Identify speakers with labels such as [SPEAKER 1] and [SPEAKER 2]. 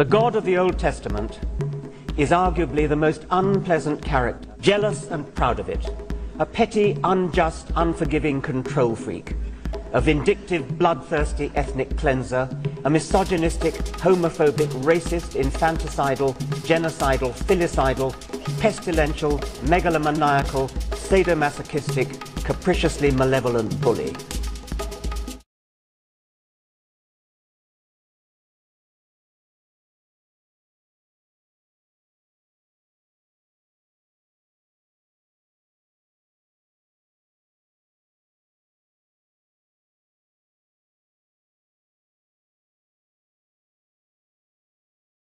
[SPEAKER 1] The God of the Old Testament is arguably the most unpleasant character, jealous and proud of it, a petty, unjust, unforgiving control freak, a vindictive, bloodthirsty ethnic cleanser, a misogynistic, homophobic, racist, infanticidal, genocidal, filicidal, pestilential, megalomaniacal, sadomasochistic, capriciously malevolent bully.